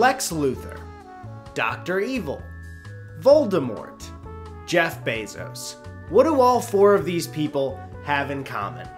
Lex Luthor, Dr. Evil, Voldemort, Jeff Bezos. What do all four of these people have in common?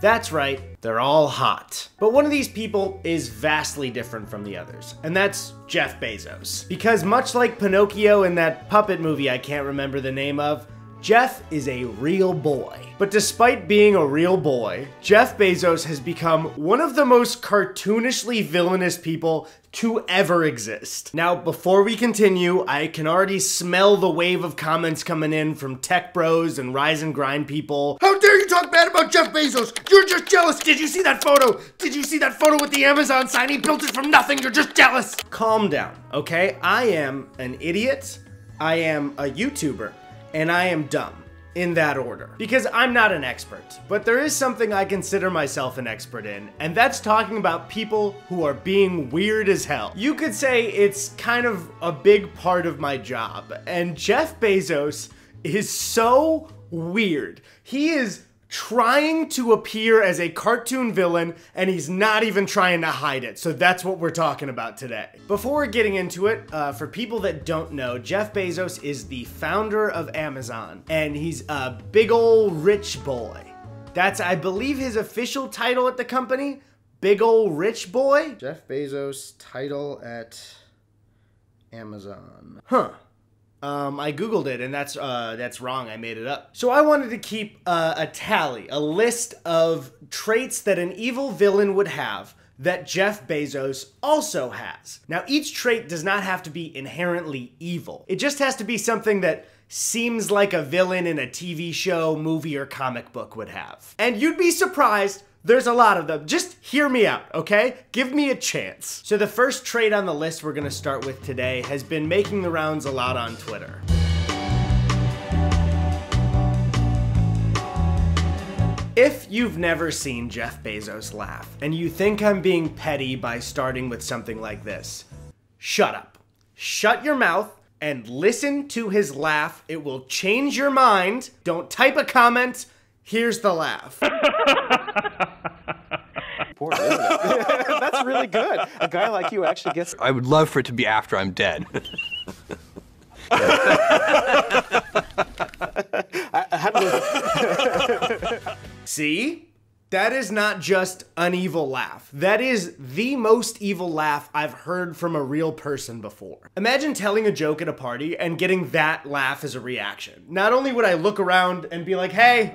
That's right, they're all hot. But one of these people is vastly different from the others, and that's Jeff Bezos. Because much like Pinocchio in that puppet movie I can't remember the name of, Jeff is a real boy. But despite being a real boy, Jeff Bezos has become one of the most cartoonishly villainous people to ever exist. Now, before we continue, I can already smell the wave of comments coming in from tech bros and rise and grind people. How dare you talk bad about Jeff Bezos? You're just jealous. Did you see that photo? Did you see that photo with the Amazon sign? He built it from nothing. You're just jealous. Calm down, okay? I am an idiot. I am a YouTuber and I am dumb in that order. Because I'm not an expert, but there is something I consider myself an expert in, and that's talking about people who are being weird as hell. You could say it's kind of a big part of my job, and Jeff Bezos is so weird. He is trying to appear as a cartoon villain and he's not even trying to hide it. So that's what we're talking about today. Before getting into it, uh, for people that don't know, Jeff Bezos is the founder of Amazon and he's a big ol' rich boy. That's, I believe, his official title at the company. Big ol' rich boy? Jeff Bezos title at Amazon. Huh. Um, I googled it, and that's uh, that's wrong. I made it up. So I wanted to keep uh, a tally, a list of traits that an evil villain would have that Jeff Bezos also has. Now, each trait does not have to be inherently evil. It just has to be something that seems like a villain in a TV show, movie, or comic book would have. And you'd be surprised there's a lot of them. Just hear me out, okay? Give me a chance. So the first trade on the list we're gonna start with today has been making the rounds a lot on Twitter. If you've never seen Jeff Bezos laugh, and you think I'm being petty by starting with something like this, shut up. Shut your mouth and listen to his laugh. It will change your mind. Don't type a comment. Here's the laugh. Poor That's really good. A guy like you actually gets. I would love for it to be after I'm dead. See? That is not just an evil laugh. That is the most evil laugh I've heard from a real person before. Imagine telling a joke at a party and getting that laugh as a reaction. Not only would I look around and be like, hey,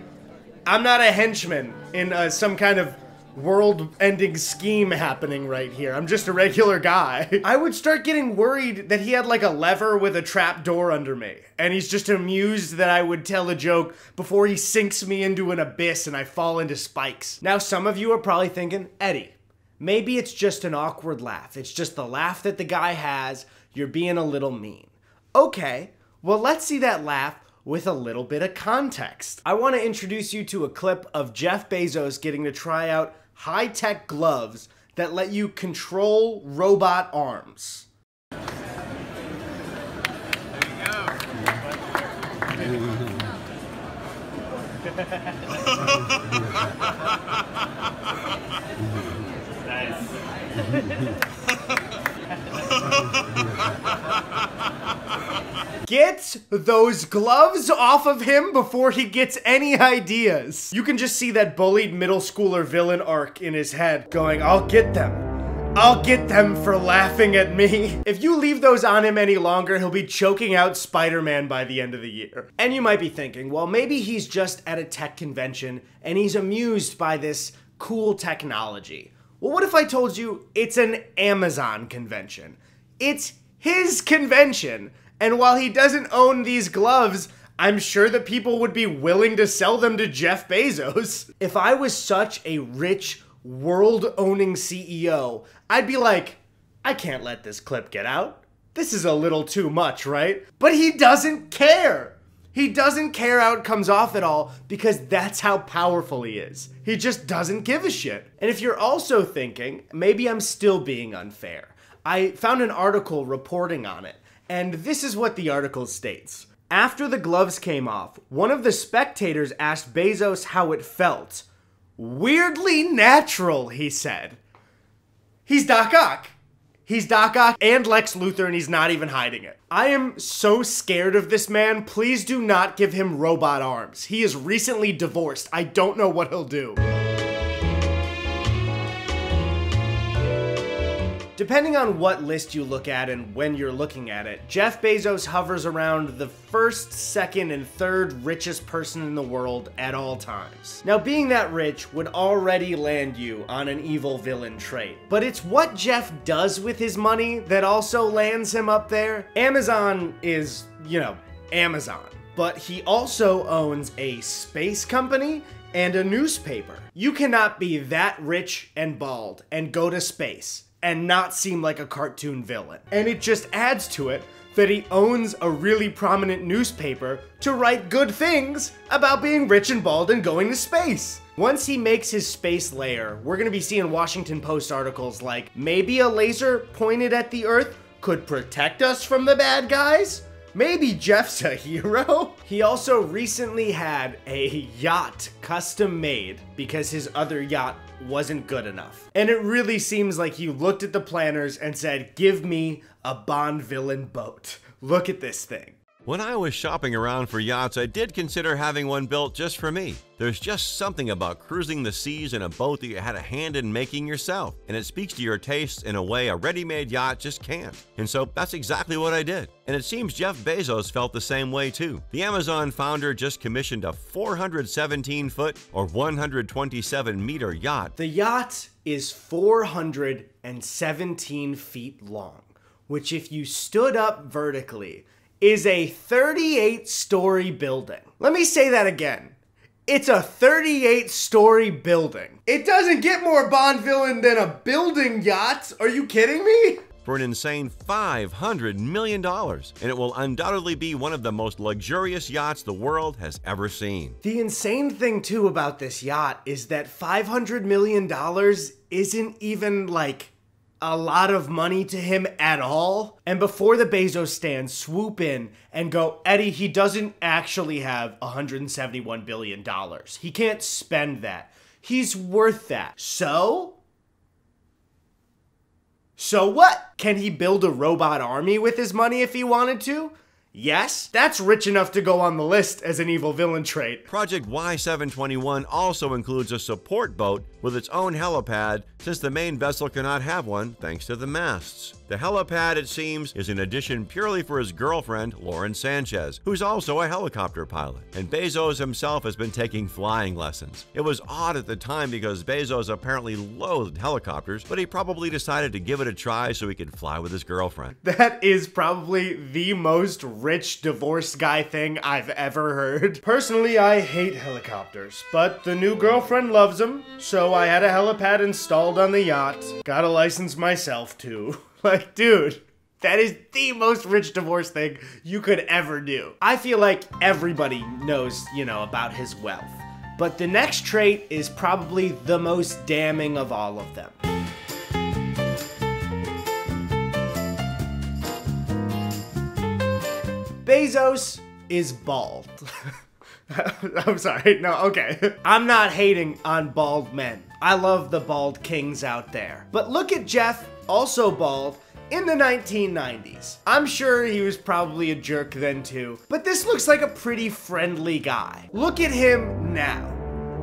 I'm not a henchman in uh, some kind of world-ending scheme happening right here. I'm just a regular guy. I would start getting worried that he had like a lever with a trap door under me. And he's just amused that I would tell a joke before he sinks me into an abyss and I fall into spikes. Now some of you are probably thinking, Eddy, maybe it's just an awkward laugh. It's just the laugh that the guy has. You're being a little mean. Okay, well let's see that laugh with a little bit of context. I want to introduce you to a clip of Jeff Bezos getting to try out high-tech gloves that let you control robot arms. Nice. Get those gloves off of him before he gets any ideas. You can just see that bullied middle schooler villain arc in his head going, I'll get them. I'll get them for laughing at me. If you leave those on him any longer, he'll be choking out Spider-Man by the end of the year. And you might be thinking, well, maybe he's just at a tech convention and he's amused by this cool technology. Well, what if I told you it's an Amazon convention? It's his convention. And while he doesn't own these gloves, I'm sure that people would be willing to sell them to Jeff Bezos. If I was such a rich, world owning CEO, I'd be like, I can't let this clip get out. This is a little too much, right? But he doesn't care. He doesn't care how it comes off at all because that's how powerful he is. He just doesn't give a shit. And if you're also thinking, maybe I'm still being unfair, I found an article reporting on it. And this is what the article states. After the gloves came off, one of the spectators asked Bezos how it felt. Weirdly natural, he said. He's Doc Ock. He's Doc Ock and Lex Luthor, and he's not even hiding it. I am so scared of this man. Please do not give him robot arms. He is recently divorced. I don't know what he'll do. Depending on what list you look at and when you're looking at it, Jeff Bezos hovers around the first, second, and third richest person in the world at all times. Now, being that rich would already land you on an evil villain trait, but it's what Jeff does with his money that also lands him up there. Amazon is, you know, Amazon, but he also owns a space company and a newspaper. You cannot be that rich and bald and go to space and not seem like a cartoon villain. And it just adds to it that he owns a really prominent newspaper to write good things about being rich and bald and going to space. Once he makes his space layer, we're gonna be seeing Washington Post articles like, maybe a laser pointed at the Earth could protect us from the bad guys? Maybe Jeff's a hero? He also recently had a yacht custom made because his other yacht wasn't good enough. And it really seems like he looked at the planners and said, give me a Bond villain boat. Look at this thing. When I was shopping around for yachts, I did consider having one built just for me. There's just something about cruising the seas in a boat that you had a hand in making yourself, and it speaks to your tastes in a way a ready made yacht just can't. And so that's exactly what I did. And it seems Jeff Bezos felt the same way too. The Amazon founder just commissioned a 417 foot or 127 meter yacht. The yacht is 417 feet long, which, if you stood up vertically, is a 38 story building. Let me say that again. It's a 38 story building. It doesn't get more Bond villain than a building yacht. Are you kidding me? for an insane $500 million, and it will undoubtedly be one of the most luxurious yachts the world has ever seen. The insane thing, too, about this yacht is that $500 million isn't even like a lot of money to him at all. And before the Bezos stand swoop in and go, Eddy, he doesn't actually have $171 billion. He can't spend that. He's worth that. So? So what? Can he build a robot army with his money if he wanted to? Yes, that's rich enough to go on the list as an evil villain trait. Project Y721 also includes a support boat with its own helipad since the main vessel cannot have one thanks to the masts. The helipad, it seems, is an addition purely for his girlfriend, Lauren Sanchez, who's also a helicopter pilot. And Bezos himself has been taking flying lessons. It was odd at the time because Bezos apparently loathed helicopters, but he probably decided to give it a try so he could fly with his girlfriend. That is probably the most rich divorce guy thing I've ever heard. Personally, I hate helicopters, but the new girlfriend loves them, so I had a helipad installed on the yacht. Got a license myself too. Like, dude. That is the most rich divorce thing you could ever do. I feel like everybody knows, you know, about his wealth. But the next trait is probably the most damning of all of them. Bezos is bald. I'm sorry. No, okay. I'm not hating on bald men. I love the bald kings out there. But look at Jeff, also bald, in the 1990s. I'm sure he was probably a jerk then too, but this looks like a pretty friendly guy. Look at him now.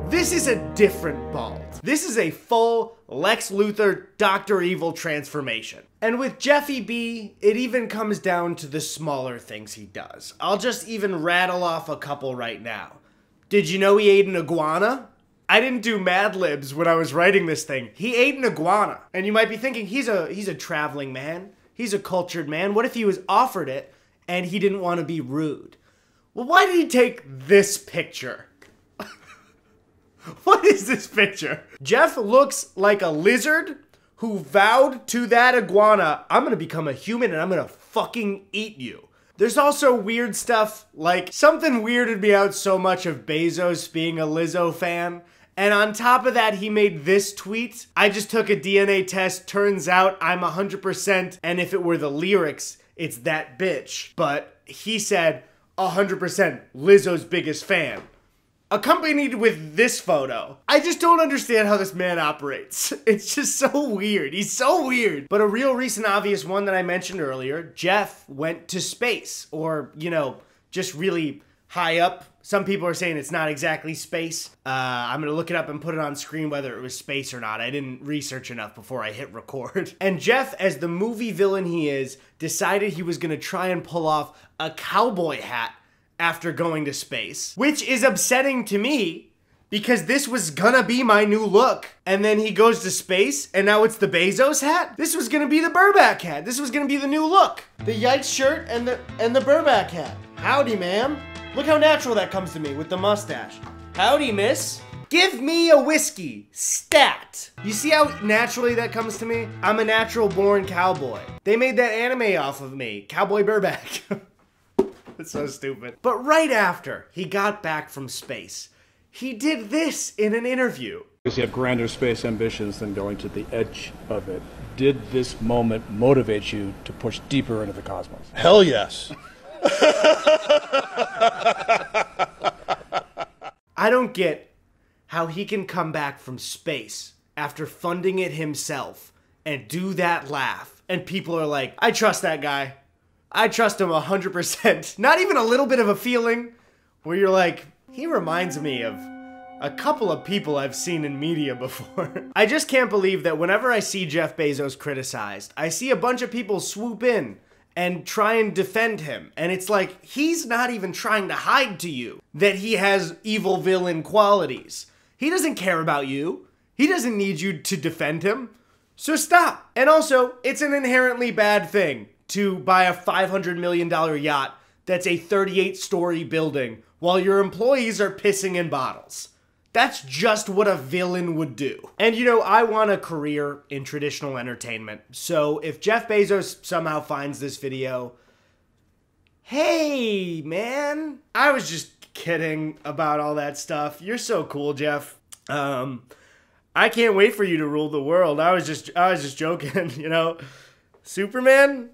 This is a different bald. This is a full Lex Luthor Dr. Evil transformation. And with Jeffy B, it even comes down to the smaller things he does. I'll just even rattle off a couple right now. Did you know he ate an iguana? I didn't do Mad Libs when I was writing this thing. He ate an iguana. And you might be thinking he's a he's a traveling man. He's a cultured man. What if he was offered it and he didn't want to be rude? Well, why did he take this picture? what is this picture? Jeff looks like a lizard who vowed to that iguana, I'm gonna become a human and I'm gonna fucking eat you. There's also weird stuff like something weirded me out so much of Bezos being a Lizzo fan. And on top of that, he made this tweet. I just took a DNA test. Turns out I'm 100%. And if it were the lyrics, it's that bitch. But he said 100% Lizzo's biggest fan. accompanied with this photo. I just don't understand how this man operates. It's just so weird. He's so weird. But a real recent obvious one that I mentioned earlier, Jeff went to space or, you know, just really high up. Some people are saying it's not exactly space. Uh, I'm gonna look it up and put it on screen whether it was space or not. I didn't research enough before I hit record. And Jeff, as the movie villain he is, decided he was gonna try and pull off a cowboy hat after going to space, which is upsetting to me because this was gonna be my new look. And then he goes to space and now it's the Bezos hat? This was gonna be the Burback hat. This was gonna be the new look. The Yikes shirt and the and the Burback hat. Howdy, ma'am. Look how natural that comes to me with the mustache. Howdy, miss. Give me a whiskey. Stat. You see how naturally that comes to me? I'm a natural born cowboy. They made that anime off of me, Cowboy Burback. That's so stupid. But right after he got back from space, he did this in an interview. Because you have grander space ambitions than going to the edge of it. Did this moment motivate you to push deeper into the cosmos? Hell yes. I don't get how he can come back from space after funding it himself and do that laugh. And people are like, I trust that guy. I trust him 100%. Not even a little bit of a feeling where you're like, he reminds me of a couple of people I've seen in media before. I just can't believe that whenever I see Jeff Bezos criticized, I see a bunch of people swoop in and try and defend him. And it's like, he's not even trying to hide to you that he has evil villain qualities. He doesn't care about you. He doesn't need you to defend him. So stop. And also, it's an inherently bad thing to buy a $500 million yacht that's a 38 story building while your employees are pissing in bottles. That's just what a villain would do. And you know, I want a career in traditional entertainment. So if Jeff Bezos somehow finds this video, hey, man, I was just kidding about all that stuff. You're so cool, Jeff. Um, I can't wait for you to rule the world. I was just, I was just joking, you know. Superman,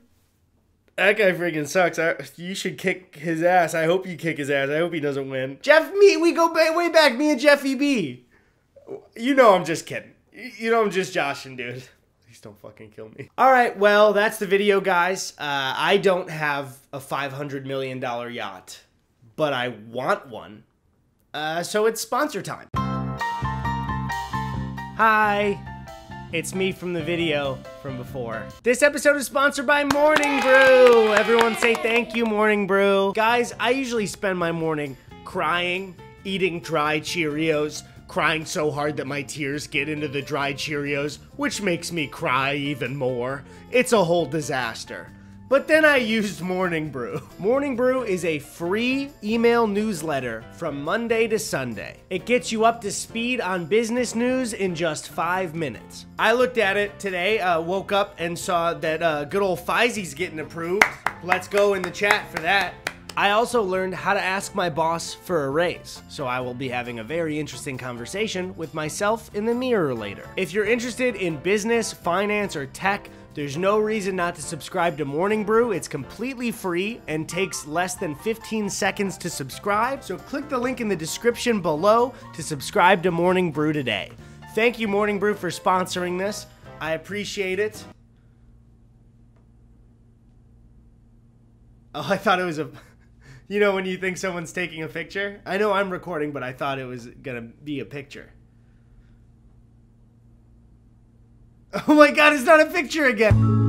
that guy freaking sucks. I, you should kick his ass. I hope you kick his ass. I hope he doesn't win. Jeff, me, we go ba- way back. Me and Jeffy B. You know I'm just kidding. You know I'm just joshing, dude. Please don't fucking kill me. All right, well that's the video, guys. Uh, I don't have a 500 million dollar yacht, but I want one. Uh, so it's sponsor time. Hi. It's me from the video from before. This episode is sponsored by Morning Brew. Everyone say thank you, Morning Brew. Guys, I usually spend my morning crying, eating dry Cheerios, crying so hard that my tears get into the dry Cheerios, which makes me cry even more. It's a whole disaster. But then I used Morning Brew. Morning Brew is a free email newsletter from Monday to Sunday. It gets you up to speed on business news in just five minutes. I looked at it today, uh, woke up and saw that uh, good old Pfizer's getting approved. Let's go in the chat for that. I also learned how to ask my boss for a raise, so I will be having a very interesting conversation with myself in the mirror later. If you're interested in business, finance, or tech, there's no reason not to subscribe to Morning Brew. It's completely free and takes less than 15 seconds to subscribe. So click the link in the description below to subscribe to Morning Brew today. Thank you, Morning Brew, for sponsoring this. I appreciate it. Oh, I thought it was a. You know, when you think someone's taking a picture? I know I'm recording, but I thought it was gonna be a picture. Oh my god, it's not a picture again!